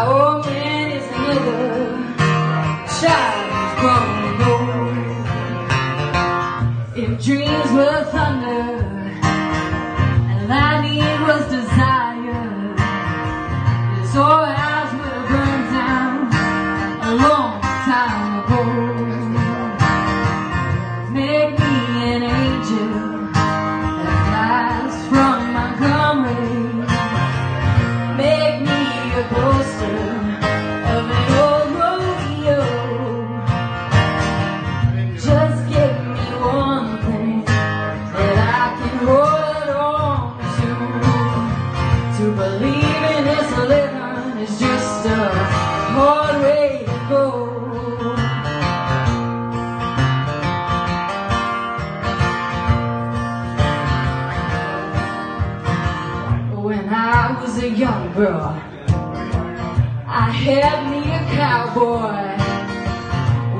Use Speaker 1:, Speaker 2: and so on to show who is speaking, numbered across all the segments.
Speaker 1: Our man is another child who's grown old. If dreams were thunder and lightning was desire, this old house would have burned down a long time ago. Make me an angel. In living is just a hard way to go. When I was a young girl, I had me a cowboy.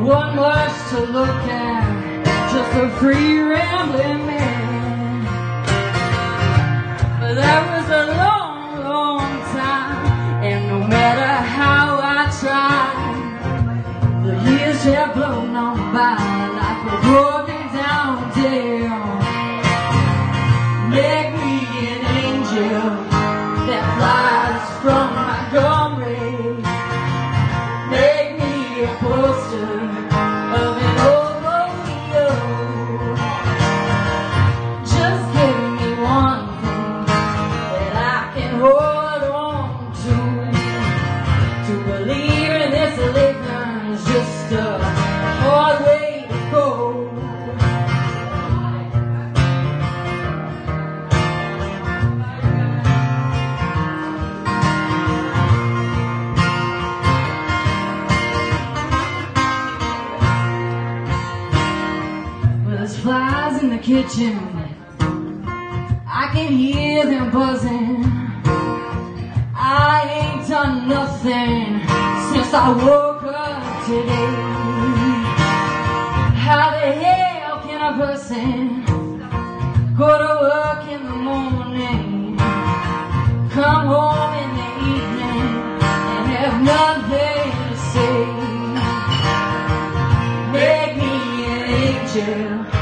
Speaker 1: One much to look at, just a free rambling man. But that have blown in the kitchen. I can hear them buzzing. I ain't done nothing since I woke up today. How the hell can a person go to work in the morning, come home in the evening, and have nothing to say? Make me an angel